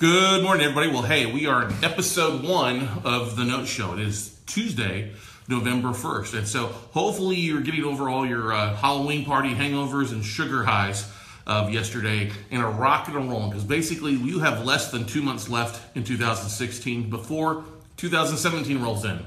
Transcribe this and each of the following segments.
Good morning, everybody. Well, hey, we are in episode one of the Note Show. It is Tuesday, November 1st. And so hopefully you're getting over all your uh, Halloween party hangovers and sugar highs of yesterday and are rocking and rolling because basically you have less than two months left in 2016 before 2017 rolls in.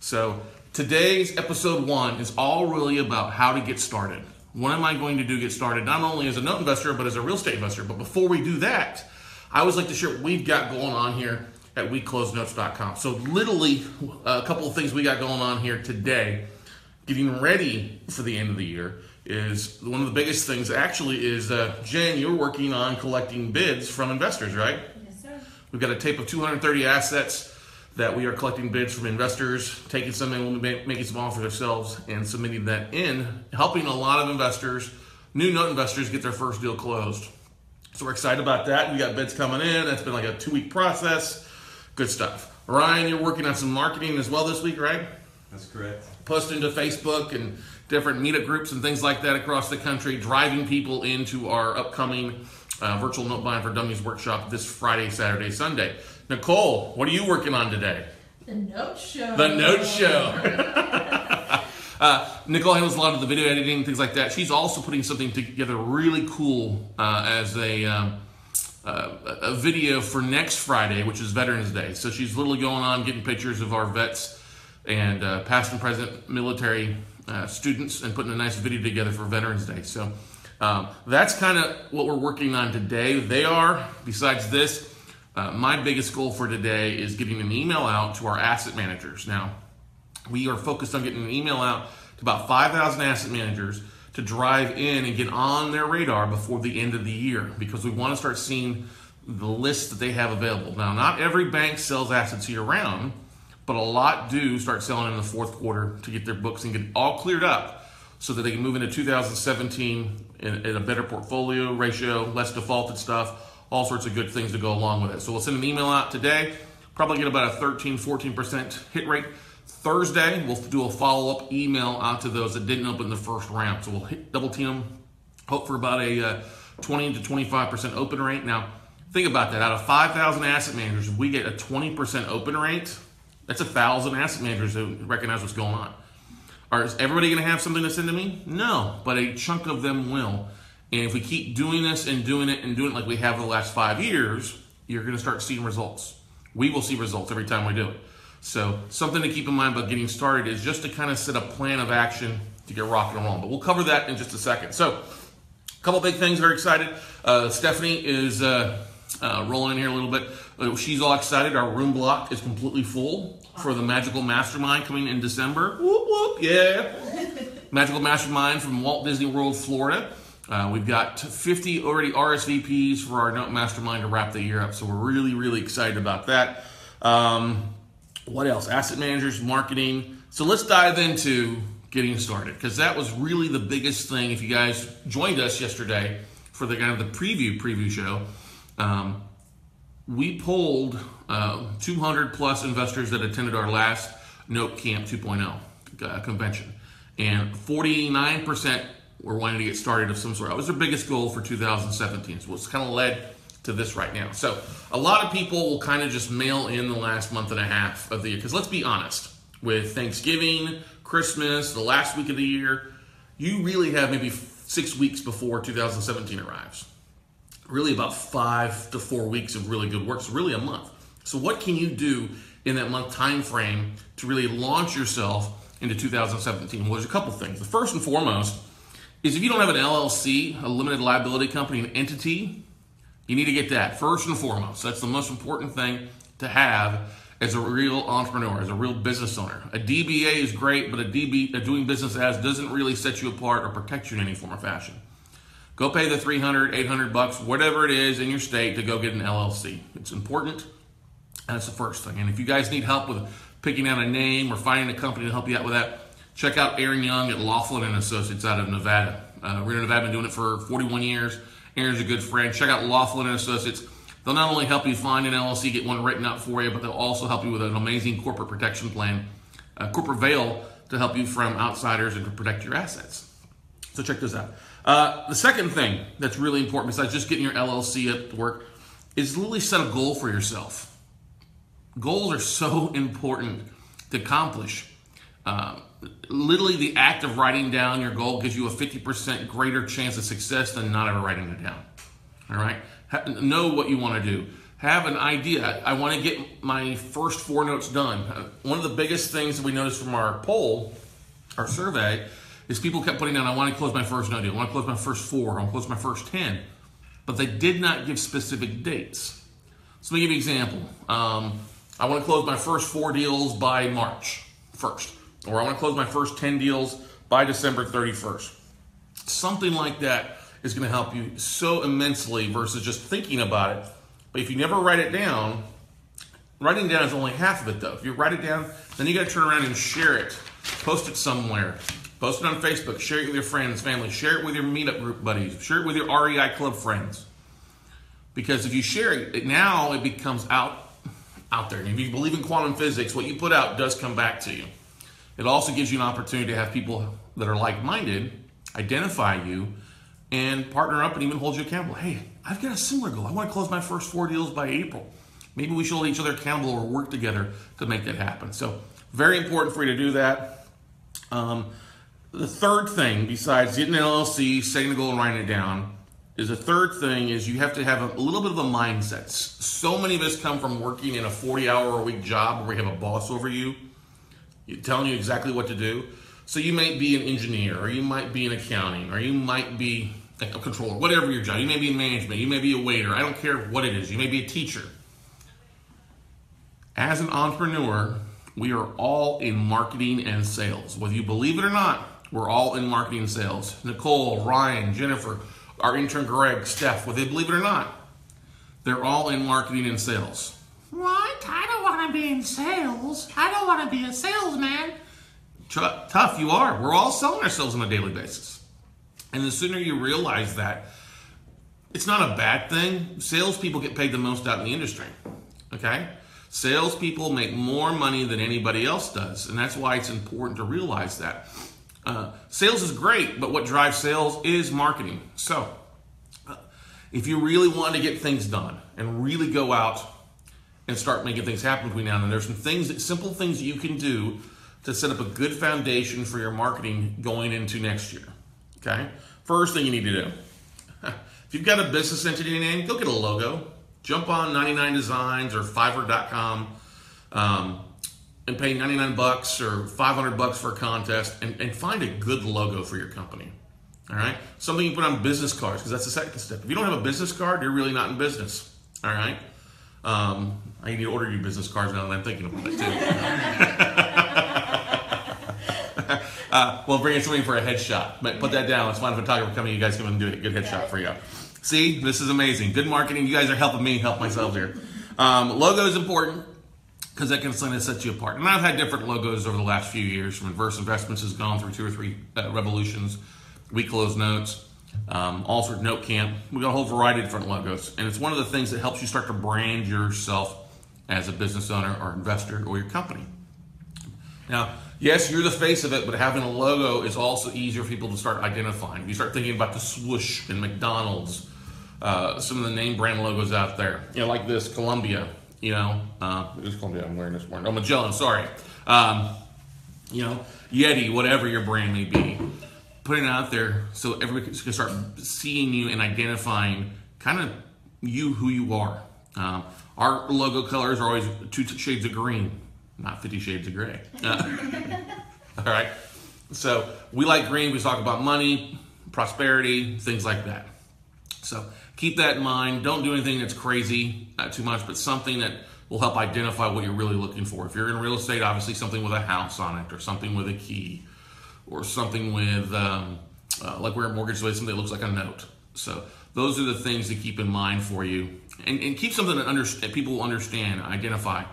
So today's episode one is all really about how to get started. What am I going to do to get started, not only as a note investor, but as a real estate investor? But before we do that, I always like to share what we've got going on here at WeCloseNotes.com. So, literally, a couple of things we got going on here today, getting ready for the end of the year, is one of the biggest things actually is uh, Jen, you're working on collecting bids from investors, right? Yes, sir. We've got a tape of 230 assets that we are collecting bids from investors, taking some in, making some offers ourselves, and submitting that in, helping a lot of investors, new note investors, get their first deal closed. So we're excited about that. We got bids coming in. That's been like a two week process. Good stuff. Ryan, you're working on some marketing as well this week, right? That's correct. Posting to Facebook and different meetup groups and things like that across the country, driving people into our upcoming uh, virtual note buying for dummies workshop this Friday, Saturday, Sunday. Nicole, what are you working on today? The note show. The note show. uh, Nicole handles a lot of the video editing, things like that. She's also putting something together really cool uh, as a, um, uh, a video for next Friday, which is Veterans Day. So she's literally going on getting pictures of our vets and uh, past and present military uh, students and putting a nice video together for Veterans Day. So um, that's kind of what we're working on today. They are, besides this, uh, my biggest goal for today is getting an email out to our asset managers. Now, we are focused on getting an email out to about 5,000 asset managers to drive in and get on their radar before the end of the year because we want to start seeing the list that they have available. Now, not every bank sells assets year round, but a lot do start selling in the fourth quarter to get their books and get all cleared up so that they can move into 2017 in, in a better portfolio ratio, less defaulted stuff, all sorts of good things to go along with it. So we'll send an email out today, probably get about a 13, 14% hit rate. Thursday, we'll do a follow up email out to those that didn't open the first round. So we'll hit, double team hope for about a uh, 20 to 25% open rate. Now, think about that. Out of 5,000 asset managers, if we get a 20% open rate, that's a thousand asset managers who recognize what's going on. Are, is everybody going to have something to send to me? No, but a chunk of them will. And if we keep doing this and doing it and doing it like we have the last five years, you're going to start seeing results. We will see results every time we do it. So something to keep in mind about getting started is just to kind of set a plan of action to get rocking rolling. But we'll cover that in just a second. So a couple big things. Very excited. Uh, Stephanie is uh, uh, rolling in here a little bit. Uh, she's all excited. Our room block is completely full for the Magical Mastermind coming in December. Whoop whoop, yeah. Magical Mastermind from Walt Disney World, Florida. Uh, we've got 50 already RSVPs for our Mastermind to wrap the year up, so we're really, really excited about that. Um, what else? Asset managers, marketing. So let's dive into getting started because that was really the biggest thing. If you guys joined us yesterday for the kind of the preview preview show, um, we polled uh, 200 plus investors that attended our last Note Camp 2.0 uh, convention, and 49% were wanting to get started of some sort. That was their biggest goal for 2017. So it's kind of led to this right now. So a lot of people will kind of just mail in the last month and a half of the year. Because let's be honest, with Thanksgiving, Christmas, the last week of the year, you really have maybe six weeks before 2017 arrives. Really about five to four weeks of really good work. So really a month. So what can you do in that month time frame to really launch yourself into 2017? Well, there's a couple things. The first and foremost is if you don't have an LLC, a limited liability company, an entity, you need to get that first and foremost. That's the most important thing to have as a real entrepreneur, as a real business owner. A DBA is great, but a DB a doing business as doesn't really set you apart or protect you in any form or fashion. Go pay the 300, 800 bucks, whatever it is in your state to go get an LLC. It's important. And that's the first thing. And if you guys need help with picking out a name or finding a company to help you out with that, check out Aaron Young at Laughlin and Associates out of Nevada. Uh, in Nevada, been doing it for 41 years. Aaron's a good friend. Check out Laughlin and Associates. They'll not only help you find an LLC, get one written up for you, but they'll also help you with an amazing corporate protection plan, corporate veil to help you from outsiders and to protect your assets. So check those out. Uh, the second thing that's really important, besides just getting your LLC up to work, is literally set a goal for yourself. Goals are so important to accomplish. Uh, literally, the act of writing down your goal gives you a 50% greater chance of success than not ever writing it down. All right? Know what you want to do. Have an idea. I want to get my first four notes done. Uh, one of the biggest things that we noticed from our poll, our survey, is people kept putting down, I want to close my first note. I want to close my first four. I want to close my first 10. But they did not give specific dates. So let me give you an example. Um, I want to close my first four deals by March 1st, or I want to close my first 10 deals by December 31st. Something like that is going to help you so immensely versus just thinking about it. But if you never write it down, writing down is only half of it though. If you write it down, then you got to turn around and share it, post it somewhere, post it on Facebook, share it with your friends, family, share it with your meetup group buddies, share it with your REI club friends. Because if you share it, now it becomes out out there. And if you believe in quantum physics, what you put out does come back to you. It also gives you an opportunity to have people that are like-minded identify you and partner up and even hold you accountable. Hey, I've got a similar goal. I want to close my first four deals by April. Maybe we should hold each other accountable or work together to make that happen. So, very important for you to do that. Um, the third thing, besides getting an LLC, setting the goal, and writing it down, is the third thing is you have to have a, little bit of a mindset. So many of us come from working in a 40 hour a week job where we have a boss over you, telling you exactly what to do. So you might be an engineer, or you might be in accounting, or you might be a controller, whatever your job. You may be in management, you may be a waiter. I don't care what it is. You may be a teacher. As an entrepreneur, we are all in marketing and sales. Whether you believe it or not, we're all in marketing and sales. Nicole, Ryan, Jennifer, our intern Greg, Steph, whether they believe it or not, they're all in marketing and sales. What? I to be in sales. I don't want to be a salesman. Tough, you are. We're all selling ourselves on a daily basis. And the sooner you realize that, it's not a bad thing. Salespeople get paid the most out in the industry. Okay? Salespeople make more money than anybody else does. And that's why it's important to realize that. Uh, sales is great, but what drives sales is marketing. So, uh, if you really want to get things done and really go out and start making things happen between now and then, there's some things, simple things you can do to set up a good foundation for your marketing going into next year. Okay? First thing you need to do if you've got a business entity name, go get a logo. Jump on 99 Designs or Fiverr.com. Um, and pay 99 bucks or 500 bucks for a contest and, and find a good logo for your company. All right. Something you put on business cards because that's the second step. If you don't have a business card, you're really not in business. All right. Um, I need to order you business cards now that I'm thinking about it too. uh, well, bring in something for a headshot. Put that down. Let's find a photographer coming. You guys come and do a good headshot for you. See, this is amazing. Good marketing. You guys are helping me help myself here. Um, logo is important because that can kind of set you apart. And I've had different logos over the last few years. From Inverse Investments has gone through two or three uh, revolutions. We close notes, um, also Note Camp. We got a whole variety of different logos, and it's one of the things that helps you start to brand yourself as a business owner or investor or your company. Now, yes, you're the face of it, but having a logo is also easier for people to start identifying. If you start thinking about the swoosh and McDonald's, uh, some of the name brand logos out there, you know, like this Columbia you know, uh, Columbia I'm wearing this morning. Oh, Magellan, sorry. Um, you know, Yeti, whatever your brand may be. Putting it out there so everybody can start seeing you and identifying kind of you, who you are. Um, our logo colors are always two shades of green, not 50 shades of gray. Uh, all right. So we like green. We talk about money, prosperity, things like that. So keep that in mind. Don't do anything that's crazy, not too much, but something that will help identify what you're really looking for. If you're in real estate, obviously something with a house on it, or something with a key, or something with, um, uh, like we're at Mortgage something that looks like a note. So those are the things to keep in mind for you. And, and keep something that, under, that people understand, identify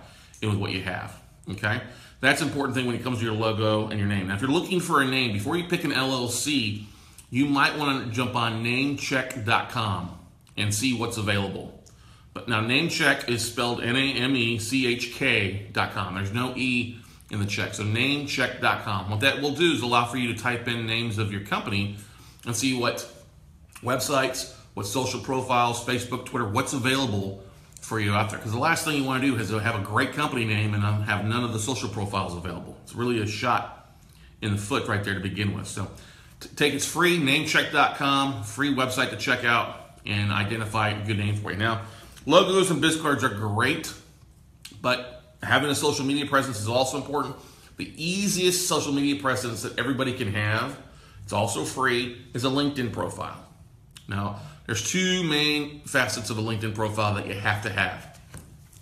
it with what you have. Okay? That's an important thing when it comes to your logo and your name. Now, if you're looking for a name, before you pick an LLC, you might want to jump on namechk.com and see what's available. But now NameChk is spelled N-A-M-E-C-H-K.com. There's no E in the check. So namechk.com. What that will do is allow for you to type in names of your company and see what websites, what social profiles, Facebook, Twitter, what's available for you out there. Because the last thing you want to do is have a great company name and have none of the social profiles available. It's really a shot in the foot right there to begin with. So take it's free, namechk.com, free website to check out and identify a good name for you. Now, logos and biz cards are great, but having a social media presence is also important. The easiest social media presence that everybody can have, it's also free, is a LinkedIn profile. Now, there's two main facets of a LinkedIn profile that you have to have.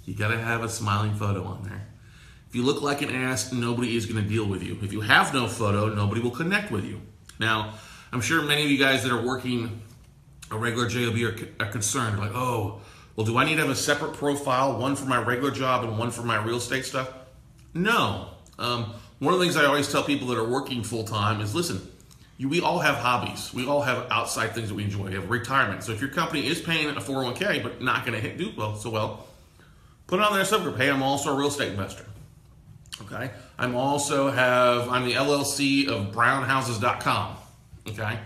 You got to have a smiling photo on there. If you look like an ass, nobody is to deal with you. If you have no photo, nobody will connect with you. Now, I'm sure many of you guys that are working a regular job are, are concerned, like, oh, well, do I need to have a separate profile, one for my regular job and one for my real estate stuff? No. Um, one of the things I always tell people that are working full time is listen, you, we all have hobbies. We all have outside things that we enjoy. We have retirement. So if your company is paying a 401k but not going to hit do well so well, put it on their subgroup. Hey, I'm also a real estate investor. Okay. I'm also have I'm the LLC of brownhouses.com. Okay.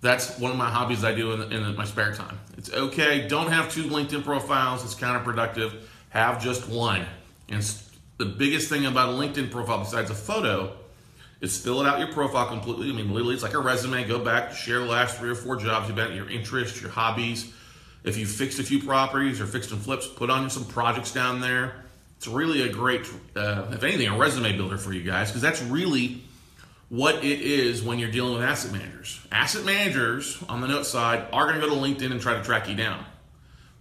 That's one of my hobbies I do in, in my spare time. It's okay. Don't have two LinkedIn profiles. It's counterproductive. Have just one. And the biggest thing about a LinkedIn profile besides a photo is fill it out your profile completely. I mean, literally, it's like a resume. Go back, share the last three or four jobs you've been, your interests, your hobbies. If you fixed a few properties or fixed and flips, put on some projects down there. It's really a great, uh, if anything, a resume builder for you guys because that's really what it is when you're dealing with asset managers. Asset managers on the note side are going to go to LinkedIn and try to track you down.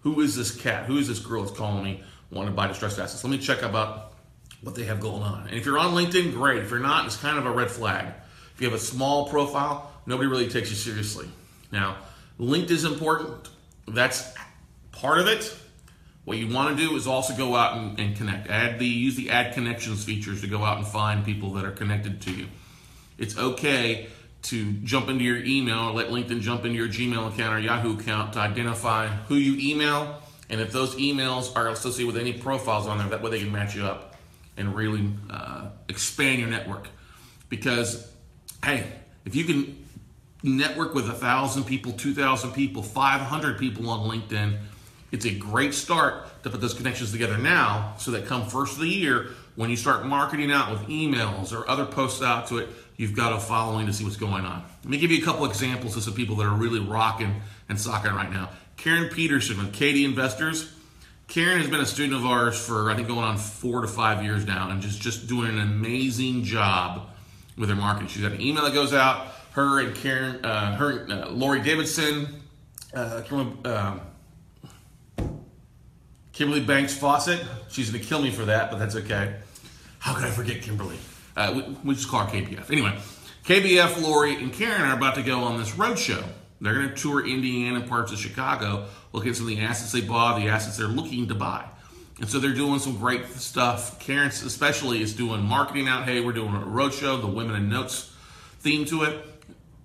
Who is this cat? Who is this girl that's calling me wanting to buy distressed assets? Let me check about what they have going on. And if you're on LinkedIn, great. If you're not, it's kind of a red flag. If you have a small profile, nobody really takes you seriously. Now, LinkedIn is important. That's part of it. What you want to do is also go out and, and connect. Add the use the add connections features to go out and find people that are connected to you. It's okay to jump into your email or let LinkedIn jump into your Gmail account or Yahoo account to identify who you email and if those emails are associated with any profiles on there, that way they can match you up and really uh, expand your network. Because, hey, if you can network with a thousand people, two thousand people, five hundred people on LinkedIn, it's a great start to put those connections together now, so that come first of the year, when you start marketing out with emails or other posts out to it, you've got a following to see what's going on. Let me give you a couple examples of some people that are really rocking and socking right now. Karen Peterson with Katie Investors Karen has been a student of ours for I think going on four to five years now, and just just doing an amazing job with her marketing. She's got an email that goes out. Her and Karen, uh, her, uh, Lori Davidson, uh, Kimberly, uh, Banks Fawcett. She's gonna kill me for that, but that's okay. How could I forget Kimberly? Uh, we, we just call her KBF. Anyway, KBF, Lori, and Karen are about to go on this road show. They're going to tour Indiana parts of Chicago, look at some of the assets they bought, the assets they're looking to buy. And so they're doing some great stuff. Karen especially is doing marketing out. Hey, we're doing a roadshow, the Women in Notes theme to it.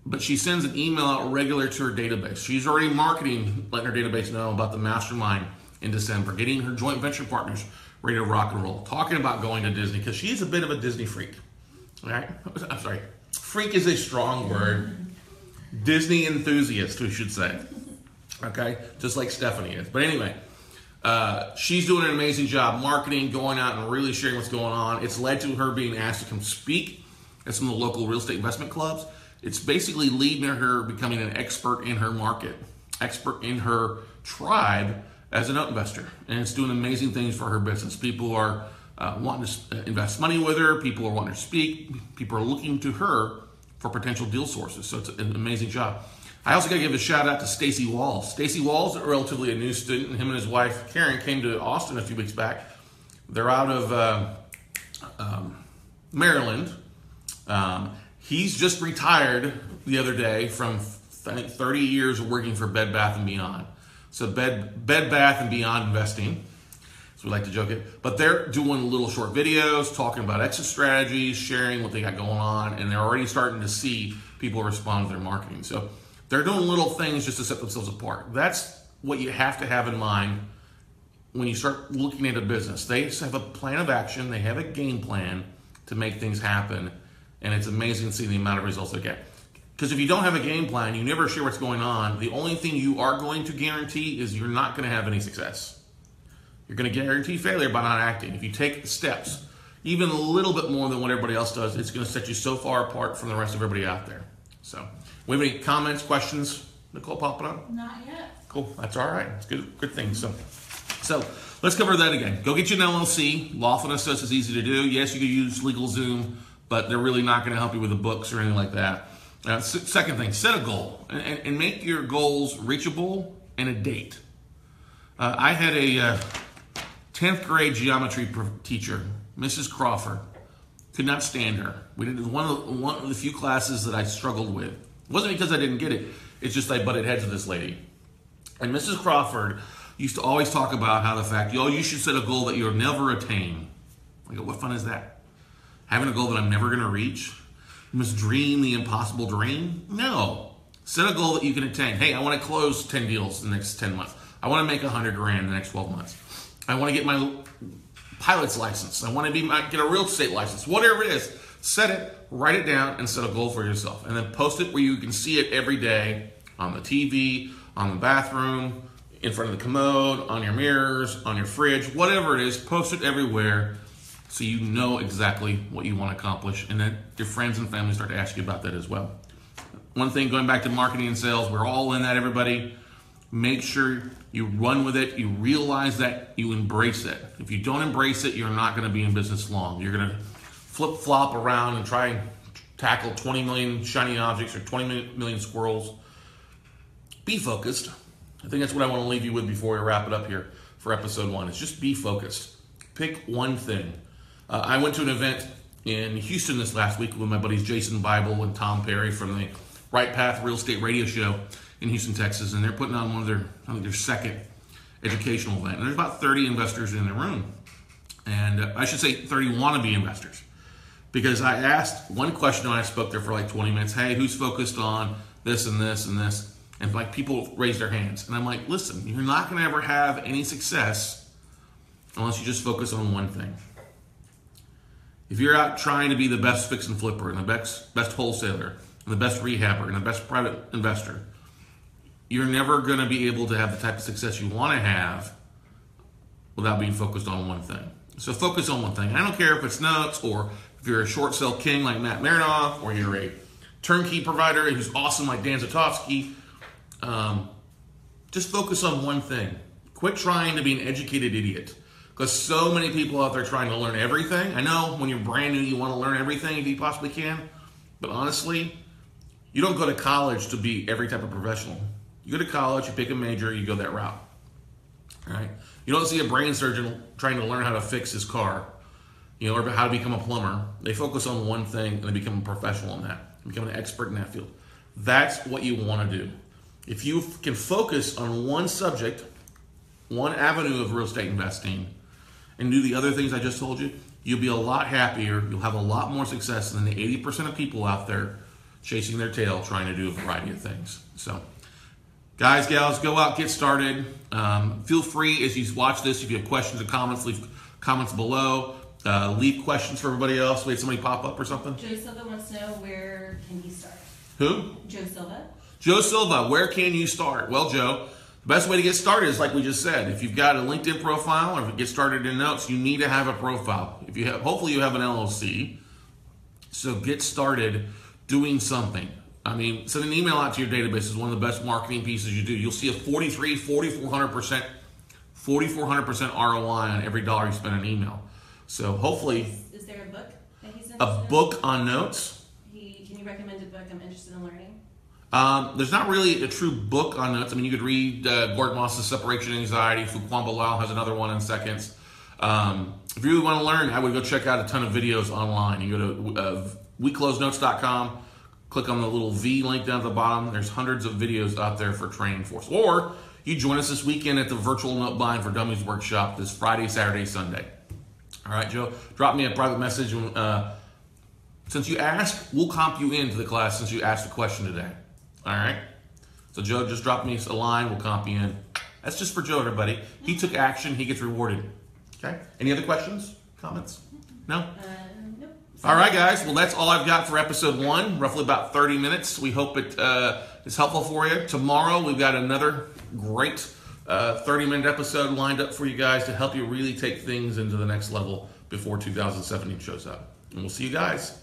But she sends an email out regular to her database. She's already marketing, letting her database know about the mastermind in December, getting her joint venture partners ready to rock and roll, talking about going to Disney because she's a bit of a Disney freak. All right? I'm sorry. Freak is a strong word. Disney enthusiast, we should say. Okay, just like Stephanie is. But anyway, uh, she's doing an amazing job marketing, going out and really sharing what's going on. It's led to her being asked to come speak at some of the local real estate investment clubs. It's basically leading her becoming an expert in her market, expert in her tribe as an investor. And it's doing amazing things for her business. People are uh, wanting to uh, invest money with her, people are wanting to speak, people are looking to her for potential deal sources. So it's an amazing job. I also got to give a shout out to Stacy Walls. Stacy Walls, a relatively a new student, him and his wife Karen came to Austin a few weeks back. They're out of uh, um, Maryland. Um, he's just retired the other day from I think 30 years of working for Bed Bath and Beyond. So Bed Bed Bath and Beyond investing we like to joke it. But they're doing little short videos, talking about exit strategies, sharing what they got going on, and they're already starting to see people respond to their marketing. So they're doing little things just to set themselves apart. That's what you have to have in mind when you start looking at a business. They have a plan of action, they have a game plan to make things happen, and it's amazing to see the amount of results they get. Because if you don't have a game plan, you never share what's going on, the only thing you are going to guarantee is you're not going to have any success. You're going to guarantee failure by not acting. If you take steps, even a little bit more than what everybody else does, it's going to set you so far apart from the rest of everybody out there. So, we have any comments, questions? Nicole, pop it up. Not yet. Cool. That's all right. It's good. Good thing. So, so let's cover that again. Go get you an LLC. Lawfulness says it's easy to do. Yes, you can use LegalZoom, but they're really not going to help you with the books or anything like that. Uh, second thing, set a goal and, and, and make your goals reachable and a date. Uh, I had a uh, 10th grade geometry teacher, Mrs. Crawford. Could not stand her. We did one of the, one of the few classes that I struggled with. It wasn't because I didn't get it. It's just I butted heads with this lady. And Mrs. Crawford used to always talk about how the fact, yo, you should set a goal that you'll never attain. I go, what fun is that? Having a goal that I'm never going to reach? You must dream the impossible dream? No. Set a goal that you can attain. Hey, I want to close 10 deals in the next 10 months. I want to make 100 grand in the next 12 months. I want to get my pilot's license. I want to be get a real estate license. Whatever it is, set it, write it down, and set a goal for yourself. And then post it where you can see it every day on the TV, on the bathroom, in front of the commode, on your mirrors, on your fridge, whatever it is. Post it everywhere so you know exactly what you want to accomplish, and then your friends and family start to ask you about that as well. One thing going back to marketing and sales, we're all in that, everybody. Make sure you run with it, you realize that, you embrace it. If you don't embrace it, you're not going to be in business long. You're going to flip flop around and try and tackle 20 million shiny objects or 20 million squirrels. Be focused. I think that's what I want to leave you with before we wrap it up here for episode one. Is just be focused. Pick one thing. Uh, I went to an event in Houston this last week with my buddies Jason Bible and Tom Perry from the Right Path Real Estate Radio Show in Houston, Texas, and they're putting on one of their, I think their second educational event. And there's about 30 investors in the room, and uh, I should say 30 wannabe investors, because I asked one question when I spoke there for like 20 minutes. Hey, who's focused on this and this and this? And like people raised their hands, and I'm like, listen, you're not going to ever have any success unless you just focus on one thing. If you're out trying to be the best fix and flipper and the best best wholesaler and the best rehabber and the best private investor, you're never going to be able to have the type of success you want to have without being focused on one thing. So focus on one thing. I don't care if it's notes or if you're a short sale king like Matt Marinoff or you're a turnkey provider who's awesome like Dan Zatowski. Um, just focus on one thing. Quit trying to be an educated idiot. Because so many people out there trying to learn everything. I know when you're brand new, you want to learn everything if you possibly can. But honestly, you don't go to college to be every type of professional. You go to college, you pick a major, you go that route. All right. You don't see a brain surgeon trying to learn how to fix his car, you know, or how to become a plumber. They focus on one thing and they become a professional in that, become an expert in that field. That's what you want to do. If you can focus on one subject, one avenue of real estate investing, and do the other things I just told you, you'll be a lot happier. You'll have a lot more success than the 80% of people out there chasing their tail trying to do a variety of things. So, guys, gals, go out, get started. Um, feel free as you watch this, if you have questions or comments, leave comments below. Uh, leave questions for everybody else. We had somebody pop up or something. Joe Silva wants to know where can he start? Who? Joe Silva. Joe Silva, where can you start? Well, Joe, the best way to get started is like we just said. If you've got a LinkedIn profile or if you get started in notes, you need to have a profile. If you have, hopefully you have an LLC. So get started doing something. I mean, send an email out to your database is one of the best marketing pieces you do. You'll see a 43, 4400%, 4400% ROI on every dollar you spend on email. So hopefully Is there a book that he's interested a in? book on notes. He, can you recommend a book I'm interested in learning? Um, there's not really a true book on notes. I mean, you could read uh, Gordon Moss's Separation Anxiety. Fuquan Bilal has another one in seconds. Um, if you really want to learn, I would go check out a ton of videos online. You go to uh, weclosenotes.com, click on the little V link down at the bottom. There's hundreds of videos out there for training for us. Or you join us this weekend at the virtual note buying for dummies workshop this Friday, Saturday, Sunday. All right, Joe, drop me a private message. Uh, since you asked, we'll comp you into the class since you asked the question today. All right. So Joe, just drop me a line. We'll comp you in. That's just for Joe, everybody. He took action. He gets rewarded. Okay. Any other questions? Comments? No. Uh. All right, guys. Well, that's all I've got for episode one. Roughly about 30 minutes. We hope it uh, is helpful for you. Tomorrow we've got another great uh, 30 minute episode lined up for you guys to help you really take things into the next level before 2017 shows up. And we'll see you guys.